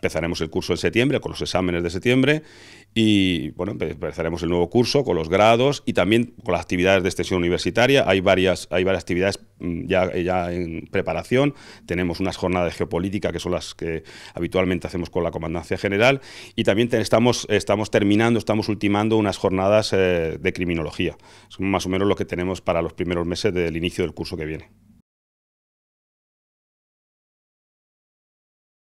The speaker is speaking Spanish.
empezaremos el curso en septiembre con los exámenes de septiembre y bueno, empezaremos el nuevo curso con los grados y también con las actividades de extensión universitaria. Hay varias, hay varias actividades mm, ya, ya en preparación. Tenemos unas jornadas de geopolítica que son las que habitualmente hacemos con la Comandancia General y también estamos, estamos terminando, estamos ultimando unas jornadas eh, de criminología. Es más o menos lo que tenemos para los primeros meses del inicio del curso que viene.